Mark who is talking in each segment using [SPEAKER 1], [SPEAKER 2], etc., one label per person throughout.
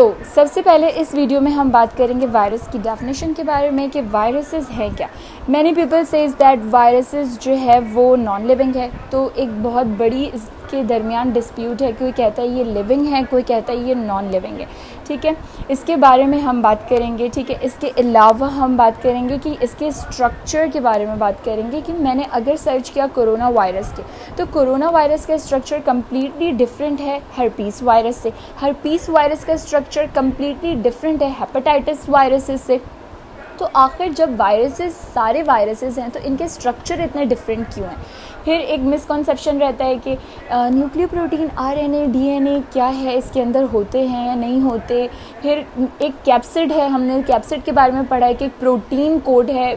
[SPEAKER 1] तो सबसे पहले इस वीडियो में हम बात करेंगे वायरस की डेफिनेशन के बारे में कि वायरसेस हैं क्या। Many people says that viruses जो है वो नॉन लिविंग है तो एक बहुत बड़ी इसके दरमियान डिस्प्यूट है कोई कहता है ये लिविंग है, कोई कहता है ये नॉन लिविंग है। ठीक है? इसके बारे में हम बात करेंगे, ठीक है? इसके अलावा हम बात करेंगे कि इसके स्ट्रक्चर के बारे में बात करेंगे कि मैंने अगर सर्च किया कोरोना वायरस के तो कोरोना वायरस का स्ट्रक्चर कम्प्लीटली डिफरेंट है हरपीस वायरस से। हरपीस वायरस का स्ट्रक्चर कम्प्लीटली डिफरेंट है हेपेटाइटिस वायरसेस से। तो आखिर जब वायरसेस सारे वायरसेस हैं तो इनके स्ट्रक्चर इतने डिफरेंट क्यों हैं? फिर एक मिसकॉन्सेप्शन रहता है कि न्यूक्लियो प्रोटीन आरएनए डीएनए क्या है? इसके अंदर होते हैं या नहीं होते? फिर एक कैप्सिड है, हमने कैप्सिड के बारे में पढ़ा है कि एक प्रोटीन कोड है।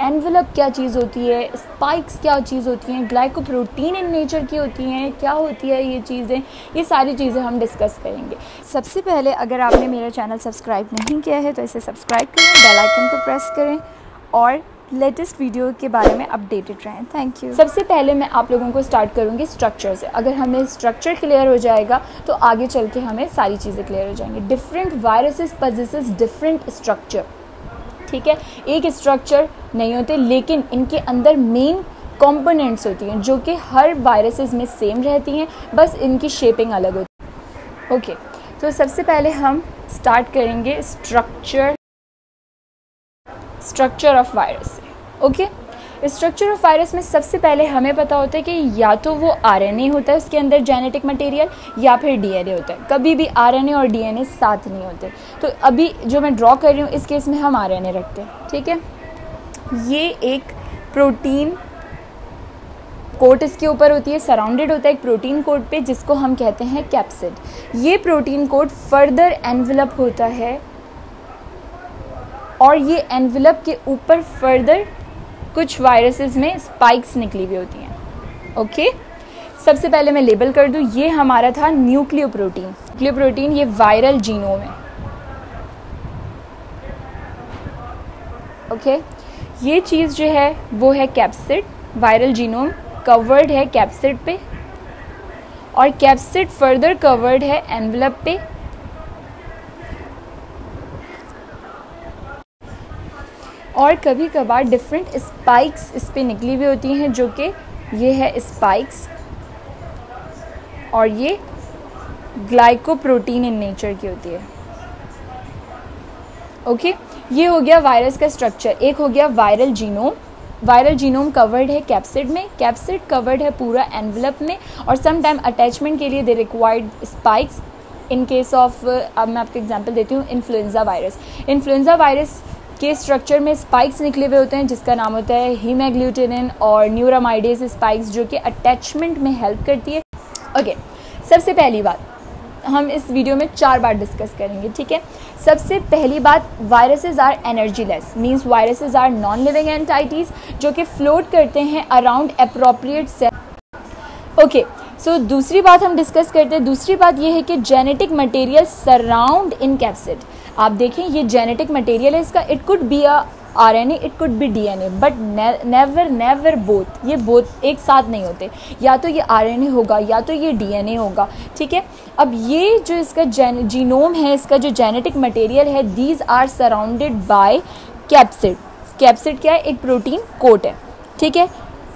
[SPEAKER 1] एनवलप क्या चीज़ होती है? स्पाइक्स क्या चीज़ होती हैं? ग्लाइकोप्रोटीन इन नेचर की होती हैं? क्या होती है ये चीज़ें? ये सारी चीज़ें हम डिस्कस करेंगे। सबसे पहले अगर आपने मेरा चैनल सब्सक्राइब नहीं किया है तो इसे सब्सक्राइब करें बेल आइकन पर प्रेस करें और लेटेस्ट वीडियो के बारे में अपडेटेड रहें। थैंक यू सबसे पहले मैं आप लोगों को स्टार्ट करूँगी स्ट्रक्चर से। अगर हमें स्ट्रक्चर क्लियर हो जाएगा तो आगे चल के हमें सारी चीज़ें क्लियर हो जाएँगी। Different viruses possesses different structure ठीक है? एक स्ट्रक्चर नहीं होते लेकिन इनके अंदर मेन कंपोनेंट्स होती हैं जो कि हर वायरसेस में सेम रहती हैं बस इनकी शेपिंग अलग होती है। ओके okay, तो सबसे पहले हम स्टार्ट करेंगे स्ट्रक्चर स्ट्रक्चर ऑफ़ वायरस से ओके स्ट्रक्चर ऑफ़ वायरस में सबसे पहले हमें पता होता है कि या तो वो आरएनए होता है उसके अंदर जेनेटिक मटेरियल या फिर डीएनए होता है। कभी भी आरएनए और डीएनए साथ नहीं होते। तो अभी जो मैं ड्रॉ कर रही हूँ, इस केस में हम आरएनए रखते हैं, ठीक है? ये एक प्रोटीन कोट इसके ऊपर होती है सराउंडेड होता है एक प्रोटीन कोट पे, जिसको हम कहते हैं कैप्सिड ये प्रोटीन कोट फर्दर एनवलप होता है और ये एनवलप के ऊपर फर्दर कुछ वायरसेस में स्पाइक्स निकली हुई होती हैं। ओके सबसे पहले मैं लेबल कर दूँ, ये हमारा था न्यूक्लियो प्रोटीन न्यूक्लियो प्रोटीन ये वायरल जीनोम है। ओके ये चीज़ जो है, वो है कैप्सिड वायरल जीनोम कवर्ड है कैप्सिड पे। और कैप्सिड फर्दर कवर्ड है एनवलप पे। और कभी कभार डिफरेंट स्पाइक्स इस पर निकली हुई होती हैं जो कि ये है स्पाइक्स और ये ग्लाइकोप्रोटीन इन नेचर की होती है। Okay okay? ये हो गया वायरस का स्ट्रक्चर एक हो गया viral genome viral genome covered है कैप्सिड में. कैप्सिड कवर्ड है पूरा एनवलप में और सम टाइम अटैचमेंट के लिए they required spikes in case of अब मैं आपको एग्जांपल देती हूँ इन्फ्लुएंजा वायरस इन्फ्लुएंजा वायरस के स्ट्रक्चर में स्पाइक्स निकले हुए होते हैं जिसका नाम होता है हीमेग्लूटिनिन और न्यूरामाइडेस स्पाइक्स जो कि अटैचमेंट में हेल्प करती है। ओके okay, सबसे पहली बात हम इस वीडियो में चार बार डिस्कस करेंगे ठीक है? सबसे पहली बात viruses are energy less means viruses are non living entities जो कि फ्लोट करते हैं around appropriate cell okay so दूसरी बात हम डिस्कस करते हैं दूसरी बात यह है कि genetic material surround in capsid आप देखें, ये जेनेटिक मटेरियल है, इसका it could be a R N A it could be D N A but never never both ये बोथ एक साथ नहीं होते। या तो ये आर एन ए होगा, या तो ये डी एन ए होगा, ठीक है? अब ये जो इसका जेन जीनोम है, इसका जो जेनेटिक मटेरियल है these are surrounded by capsid capsid क्या है? एक प्रोटीन कोट है, ठीक है?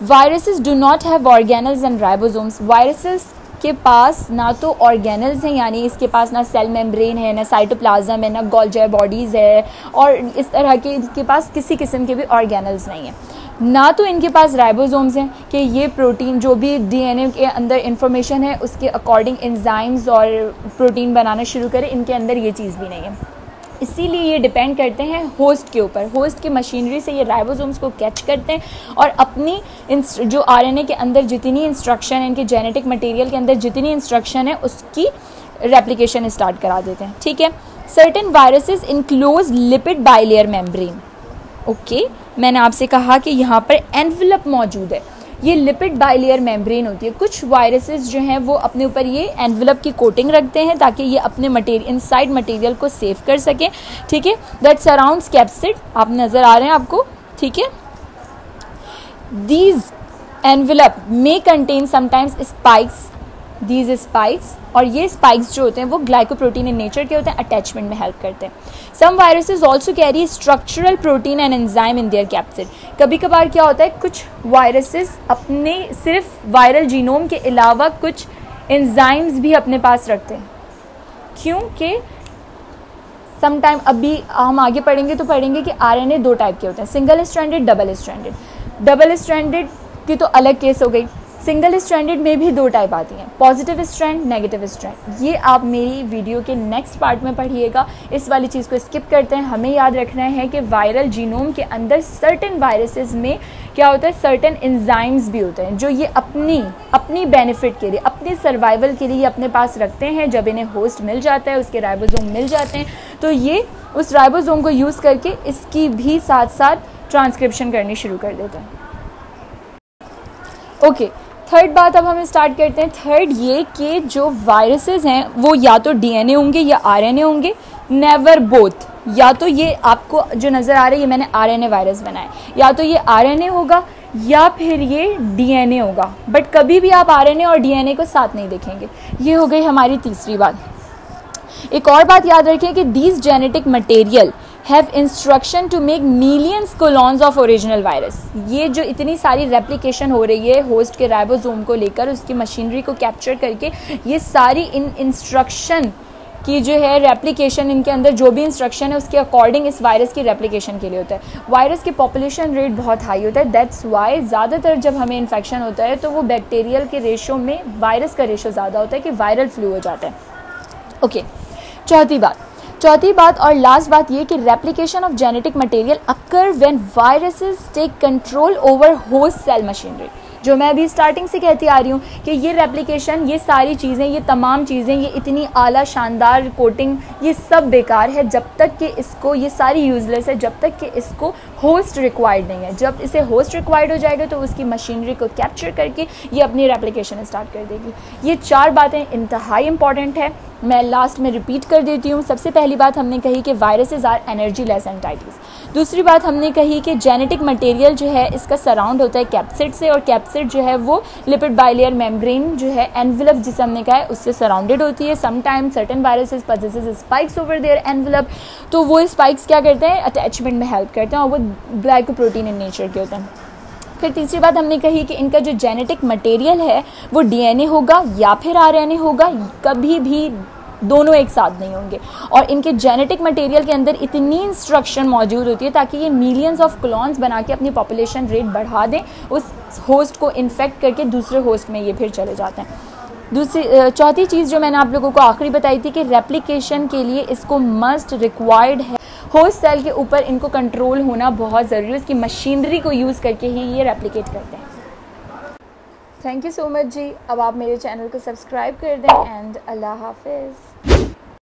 [SPEAKER 1] Viruses do not have organelles and ribosomes viruses के पास ना तो ऑर्गेनल्स हैं, यानी इसके पास ना सेल मेम्ब्रेन है, ना साइटोप्लाज्म है, ना गोल्जर बॉडीज़ है, और इस तरह के इसके पास किसी किस्म के भी ऑर्गेनल्स नहीं हैं। ना तो इनके पास राइबोसोम्स हैं कि ये प्रोटीन जो भी डीएनए के अंदर इंफॉर्मेशन है, उसके अकॉर्डिंग एंजाइम्स और प्रोटीन बनाना शुरू करें, इनके अंदर ये चीज़ भी नहीं है। इसीलिए ये डिपेंड करते हैं होस्ट के ऊपर। होस्ट की मशीनरी से ये राइबोसोम्स को कैच करते हैं और अपनी जो आरएनए के अंदर जितनी इंस्ट्रक्शन है, इनके जेनेटिक मटेरियल के अंदर जितनी इंस्ट्रक्शन है, उसकी रेप्लिकेशन स्टार्ट करा देते हैं। ठीक है? Certain viruses enclose lipid bilayer membrane okay मैंने आपसे कहा कि यहाँ पर एनवलप मौजूद है। ये लिपिड बाइलेयर मेम्ब्रेन होती है। कुछ वायरसेस जो हैं, वो अपने ऊपर ये एनवलप की कोटिंग रखते हैं ताकि ये अपने मटेरियल इनसाइड मटेरियल को सेव कर सकें। ठीक है? दैट सराउंड कैप्सिड आप नज़र आ रहे हैं आपको। ठीक है? These envelope may contain sometimes spikes these spikes और ये स्पाइक्स जो होते हैं, वो ग्लाइकोप्रोटीन इन नेचर के होते हैं अटैचमेंट में हेल्प करते हैं. Some viruses also carry structural protein and enzyme in their capsid कभी कभार क्या होता है, कुछ वायरसेस अपने, सिर्फ़ वायरल जीनोम के अलावा कुछ एंजाइम्स भी अपने पास रखते हैं. क्योंकि सम टाइम अभी हम आगे पढ़ेंगे तो पढ़ेंगे कि आरएनए दो टाइप के होते हैं single stranded double stranded double stranded की तो अलग केस हो गई. सिंगल स्ट्रैंडेड में भी दो टाइप आती हैं पॉजिटिव स्ट्रैंड नेगेटिव स्ट्रैंड ये आप मेरी वीडियो के नेक्स्ट पार्ट में पढ़िएगा। इस वाली चीज़ को स्किप करते हैं। हमें याद रखना है कि वायरल जीनोम के अंदर सर्टेन वायरसेस में क्या होता है? सर्टेन इंजाइम्स भी होते हैं जो ये अपनी अपनी बेनिफिट के लिए अपने सर्वाइवल के लिए अपने पास रखते हैं। जब इन्हें होस्ट मिल जाता है उसके राइबोजोम मिल जाते हैं। तो ये उस राइबोजोम को यूज़ करके इसकी भी साथ साथ ट्रांसक्रिप्शन करनी शुरू कर देते हैं। ओके okay, थर्ड बात अब हम स्टार्ट करते हैं। थर्ड ये कि जो वायरसेस हैं, वो या तो डीएनए होंगे या आरएनए होंगे नेवर बोथ या तो ये आपको जो नज़र आ रहा है मैंने आरएनए वायरस बनाया या तो ये आरएनए होगा या फिर ये डीएनए होगा। बट कभी भी आप आरएनए और डीएनए को साथ नहीं देखेंगे। ये हो गई हमारी तीसरी बात। एक और बात याद रखें कि these genetic material have instruction to make millions clones of original virus ये जो इतनी सारी रेप्लिकेशन हो रही है होस्ट के राइबोसोम को लेकर, उसकी मशीनरी को कैप्चर करके, ये सारी इन इंस्ट्रक्शन की जो है रेप्लिकेशन इनके अंदर जो भी इंस्ट्रक्शन है, उसके अकॉर्डिंग इस वायरस की रेप्लिकेशन के लिए होता है। वायरस के पॉपुलेशन रेट बहुत हाई होता है। दैट्स वाई ज़्यादातर जब हमें इन्फेक्शन होता है तो वो बैक्टीरियल के रेशो में वायरस का रेशो ज़्यादा होता है कि वायरल फ्लू हो जाता है। Okay okay. चौथी बात। चौथी बात और लास्ट बात ये कि replication of genetic material occur when viruses take control over host cell machinery जो मैं अभी स्टार्टिंग से कहती आ रही हूँ कि ये रेप्लिकेशन ये सारी चीज़ें, ये तमाम चीज़ें, ये इतनी आला शानदार कोटिंग ये सब बेकार है जब तक कि इसको, ये सारी यूज़लेस है जब तक कि इसको होस्ट रिक्वायर्ड नहीं है। जब इसे होस्ट रिक्वायर्ड हो जाएगा तो उसकी मशीनरी को कैप्चर करके ये अपनी रेप्लिकेशन स्टार्ट कर देगी। ये चार बातें इंतहाई इंपॉर्टेंट है। मैं लास्ट में रिपीट कर देती हूँ। सबसे पहली बात हमने कही कि viruses are energy less entities दूसरी बात हमने कही कि जेनेटिक मटेरियल जो है, इसका सराउंड होता है कैप्सिड से और कैप्सिड जो है, वो लिपिड बाइलियर मेम्ब्रेन जो है एनवलप जिसे हमने कहा है, उससे सराउंडेड होती है। Sometime certain viruses possesses spikes over their envelope तो वो स्पाइक्स क्या करते हैं? अटैचमेंट में हेल्प करते हैं और वो ग्लाइकोप्रोटीन इन नेचर के होते हैं। फिर तीसरी बात हमने कही कि इनका जो जेनेटिक मटेरियल है, वो डीएनए होगा या फिर आरएनए होगा, कभी भी दोनों एक साथ नहीं होंगे। और इनके जेनेटिक मटेरियल के अंदर इतनी इंस्ट्रक्शन मौजूद होती है ताकि ये मिलियंस ऑफ़ क्लॉन्स बना के अपनी पॉपुलेशन रेट बढ़ा दें, उस होस्ट को इन्फेक्ट करके दूसरे होस्ट में ये फिर चले जाते हैं। दूसरी चौथी चीज़ जो मैंने आप लोगों को आखिरी बताई थी कि रेप्लिकेशन के लिए इसको मस्ट रिक्वायर्ड है। होस्ट सेल के ऊपर इनको कंट्रोल होना बहुत ज़रूरी है। इसकी मशीनरी को यूज़ करके ही ये रेप्लिकेट करते हैं। थैंक यू सो मच जी। अब आप मेरे चैनल को सब्सक्राइब कर दें एंड अल्लाह हाफिज़।